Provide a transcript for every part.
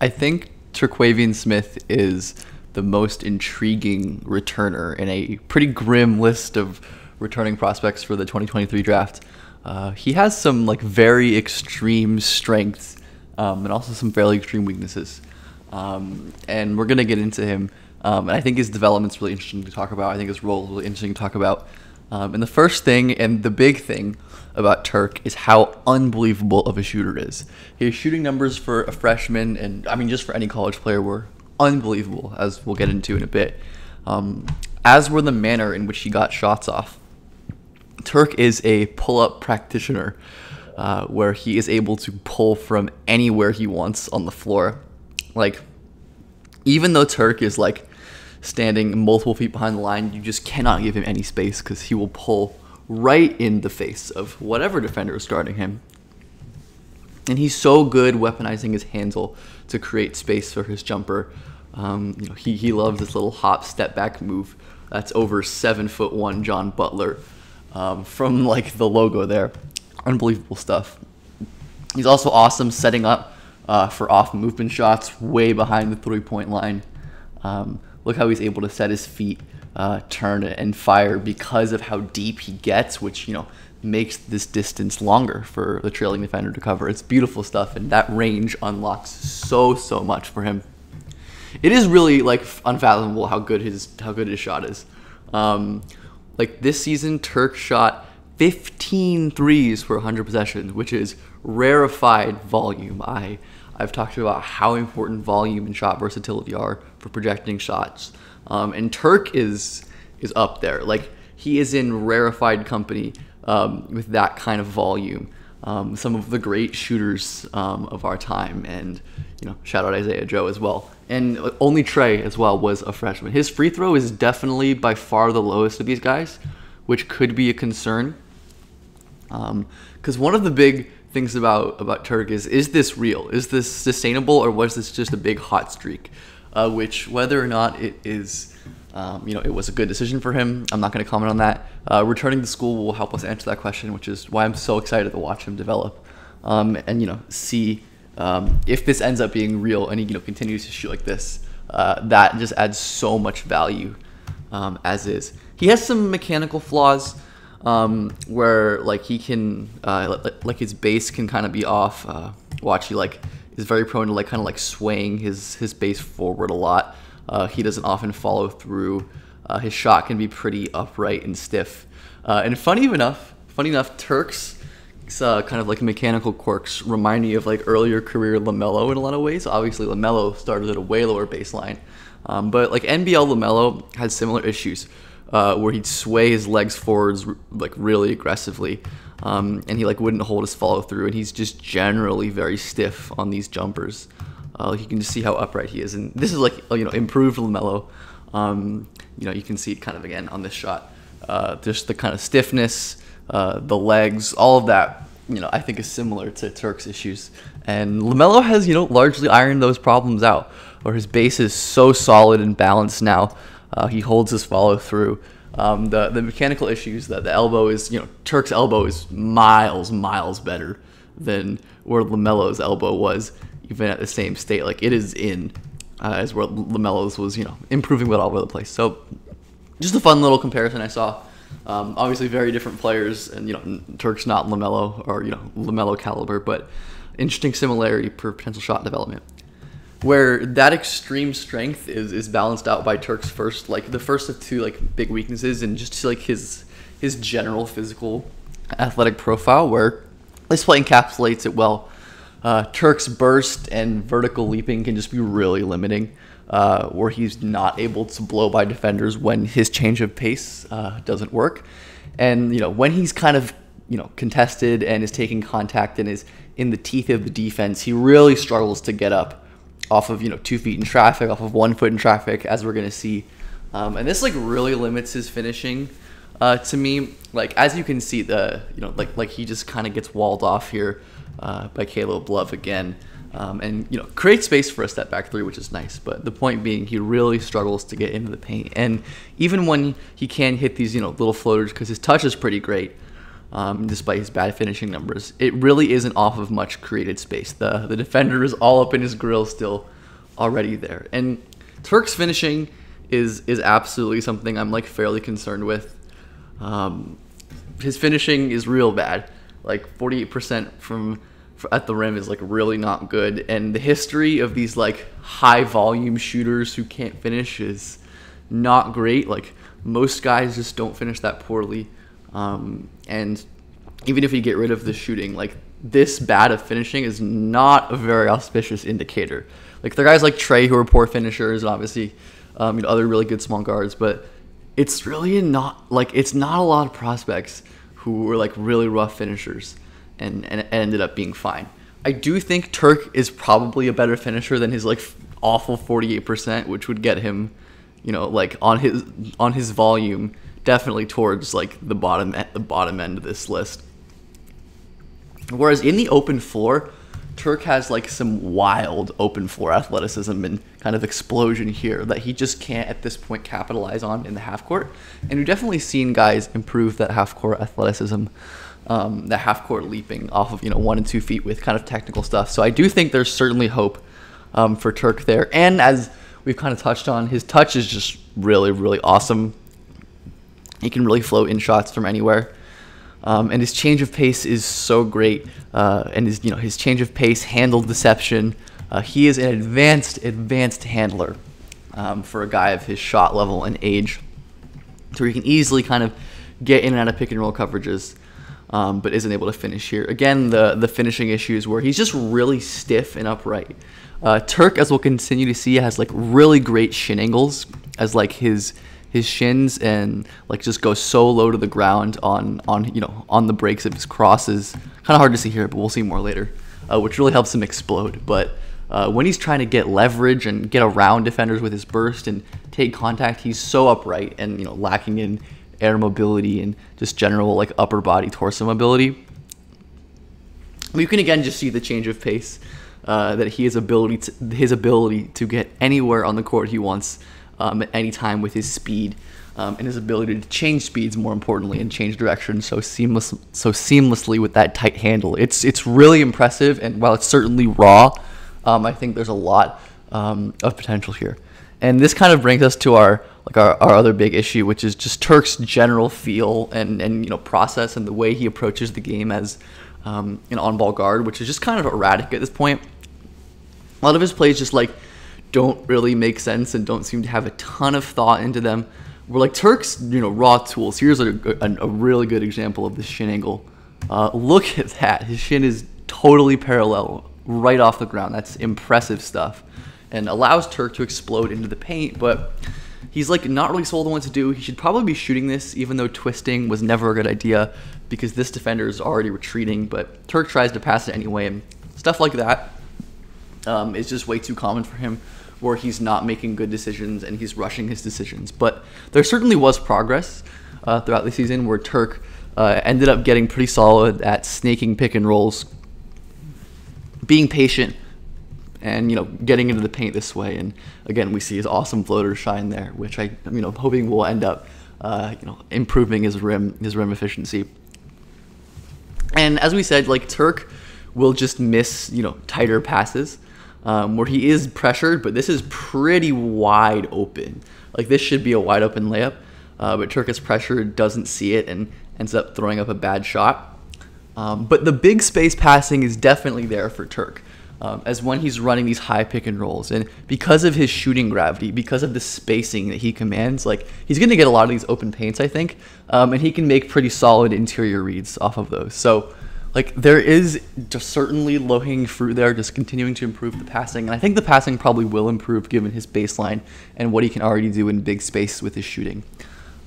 I think Terquavion Smith is the most intriguing returner in a pretty grim list of returning prospects for the 2023 draft. Uh, he has some like very extreme strengths um, and also some fairly extreme weaknesses. Um, and we're gonna get into him. Um, and I think his development's really interesting to talk about. I think his role is really interesting to talk about. Um, and the first thing and the big thing about Turk is how unbelievable of a shooter is. His shooting numbers for a freshman, and I mean just for any college player, were unbelievable, as we'll get into in a bit. Um, as were the manner in which he got shots off. Turk is a pull-up practitioner, uh, where he is able to pull from anywhere he wants on the floor. Like, even though Turk is like standing multiple feet behind the line, you just cannot give him any space because he will pull right in the face of whatever defender is guarding him. And he's so good weaponizing his handle to create space for his jumper. Um, you know, he, he loves this little hop step back move. That's over seven foot one John Butler um, from like the logo there. Unbelievable stuff. He's also awesome setting up uh, for off movement shots way behind the three point line. Um, look how he's able to set his feet, uh, turn and fire because of how deep he gets, which you know makes this distance longer for the trailing defender to cover. It's beautiful stuff, and that range unlocks so so much for him. It is really like unfathomable how good his how good his shot is. Um, like this season, Turk shot 15 threes for 100 possessions, which is rarefied volume. I I've talked about how important volume and shot versatility are for projecting shots. Um, and Turk is is up there. Like he is in rarefied company um, with that kind of volume. Um, some of the great shooters um, of our time, and you know, shout out Isaiah Joe as well. And only Trae as well was a freshman. His free throw is definitely by far the lowest of these guys, which could be a concern. Because um, one of the big things about about Turk is is this real? Is this sustainable, or was this just a big hot streak? Uh, which whether or not it is, um, you know, it was a good decision for him. I'm not going to comment on that. Uh, returning to school will help us answer that question, which is why I'm so excited to watch him develop, um, and you know, see um, if this ends up being real and he you know continues to shoot like this. Uh, that just adds so much value um, as is. He has some mechanical flaws um, where like he can uh, like, his base can kind of be off. Uh, watch he like is very prone to like kind of like swaying his his base forward a lot. Uh, he doesn't often follow through. Uh, his shot can be pretty upright and stiff. Uh, and funny enough, funny enough, Turks. Uh, kind of like mechanical quirks remind me of like earlier career Lamelo in a lot of ways. Obviously, Lamelo started at a way lower baseline, um, but like NBL Lamelo had similar issues uh, where he'd sway his legs forwards like really aggressively, um, and he like wouldn't hold his follow through, and he's just generally very stiff on these jumpers. Uh, you can just see how upright he is, and this is like you know improved Lamelo. Um, you know you can see it kind of again on this shot, uh, just the kind of stiffness, uh, the legs, all of that. You know I think is similar to Turk's issues, and Lamelo has you know largely ironed those problems out, or his base is so solid and balanced now uh, he holds his follow through. Um, the the mechanical issues that the elbow is, you know, Turk's elbow is miles miles better than where Lamelo's elbow was, even at the same state. Like it is in uh, as where Lamelo's was, you know, improving but all over the place. So just a fun little comparison I saw. Um, obviously, very different players, and you know, Turk's not Lamelo or you know Lamelo caliber, but interesting similarity for potential shot development where that extreme strength is is balanced out by Turk's first like the first of two like big weaknesses and just like his his general physical athletic profile where this play encapsulates it well. Uh, Turk's burst and vertical leaping can just be really limiting, uh, where he's not able to blow by defenders when his change of pace uh, doesn't work, and you know when he's kind of you know contested and is taking contact and is in the teeth of the defense, he really struggles to get up off of you know two feet in traffic, off of one foot in traffic, as we're gonna see. Um, and this like really limits his finishing. Uh, to me, like as you can see, the you know like like he just kind of gets walled off here uh, by Caleb Love again, um, and you know creates space for a step back three, which is nice. But the point being, he really struggles to get into the paint, and even when he can hit these you know little floaters, because his touch is pretty great, um, despite his bad finishing numbers. It really isn't off of much created space. The the defender is all up in his grill still, already there. And Turk's finishing is is absolutely something I'm like fairly concerned with. Um, his finishing is real bad. Like 48% from at the rim is like really not good. And the history of these like high volume shooters who can't finish is not great. Like most guys just don't finish that poorly. Um, and even if you get rid of the shooting, like this bad of finishing is not a very auspicious indicator. Like there are guys like Trae who are poor finishers, and obviously um, you know other really good small guards, but it's really not like it's not a lot of prospects who were like really rough finishers and, and ended up being fine. I do think Turk is probably a better finisher than his like awful 48%, which would get him, you know, like on his on his volume definitely towards like the bottom at the bottom end of this list. Whereas in the open floor, Turk has like some wild open floor athleticism and kind of explosion here that he just can't at this point capitalize on in the half court. And we've definitely seen guys improve that half court athleticism, um, that half court leaping off of you know one and two feet with kind of technical stuff. So I do think there's certainly hope um, for Turk there. And as we've kind of touched on, his touch is just really really awesome. He can really flow in shots from anywhere. Um, and his change of pace is so great, uh, and his you know his change of pace, handle deception. Uh, he is an advanced, advanced handler um, for a guy of his shot level and age, so he can easily kind of get in and out of pick and roll coverages, um, but isn't able to finish here. Again, the the finishing issues where he's just really stiff and upright. Uh, Turk, as we'll continue to see, has like really great shin angles as like his his shins and like just go so low to the ground on on you know on the breaks of his crosses. Kind of hard to see here, but we'll see more later, uh, which really helps him explode. But uh, when he's trying to get leverage and get around defenders with his burst and take contact, he's so upright and you know lacking in air mobility and just general like upper body torso mobility. You can again just see the change of pace uh, that he has ability to, his ability to get anywhere on the court he wants um, at any time with his speed um, and his ability to change speeds, more importantly, and change direction so seamless, so seamlessly with that tight handle. It's it's really impressive, and while it's certainly raw, um, I think there's a lot um, of potential here. And this kind of brings us to our like our, our other big issue, which is just Turk's general feel and and you know process and the way he approaches the game as um, an on-ball guard, which is just kind of erratic at this point. A lot of his plays just like don't really make sense and don't seem to have a ton of thought into them. We're like Turk's, you know, raw tools. Here's a, a, a really good example of the shin angle. Uh, look at that. His shin is totally parallel, right off the ground. That's impressive stuff, and allows Turk to explode into the paint. But he's like not really sold on what to do. He should probably be shooting this, even though twisting was never a good idea because this defender is already retreating. But Turk tries to pass it anyway, and stuff like that um, is just way too common for him where he's not making good decisions and he's rushing his decisions. But there certainly was progress uh, throughout the season where Turk uh, ended up getting pretty solid at snaking pick and rolls, being patient, and you know getting into the paint this way. And again, we see his awesome floater shine there, which I you know hoping will end up uh, you know improving his rim his rim efficiency. And as we said, like Turk will just miss you know tighter passes um, where he is pressured, but this is pretty wide open. Like this should be a wide open layup, uh, but Turk is pressured, doesn't see it, and ends up throwing up a bad shot. Um, but the big space passing is definitely there for Turk. Um, as when he's running these high pick and rolls. And because of his shooting gravity, because of the spacing that he commands, like he's going to get a lot of these open paints, I think, um, and he can make pretty solid interior reads off of those. So like there is just certainly low hanging fruit there, just continuing to improve the passing, and I think the passing probably will improve given his baseline and what he can already do in big space with his shooting.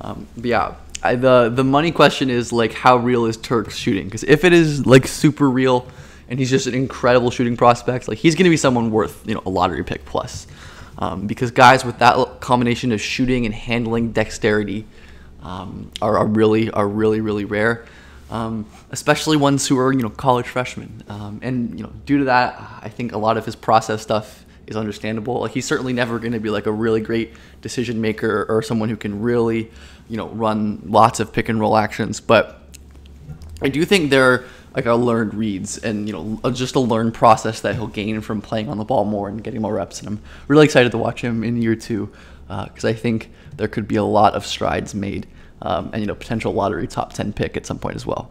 Um, but yeah, I, the the money question is like how real is Turk's shooting? Because if it is like super real, and he's just an incredible shooting prospect, like he's going to be someone worth you know a lottery pick plus. Um, because guys with that combination of shooting and handling dexterity um, are, are really are really really rare um, especially ones who are you know college freshmen. Um, and you know, due to that, I think a lot of his process stuff is understandable. Like he's certainly never going to be like a really great decision maker or someone who can really you know run lots of pick and roll actions. But I do think there are like a learned reads and you know just a learned process that he'll gain from playing on the ball more and getting more reps. And I'm really excited to watch him in year two because uh, I think there could be a lot of strides made um, and you know potential lottery top 10 pick at some point as well.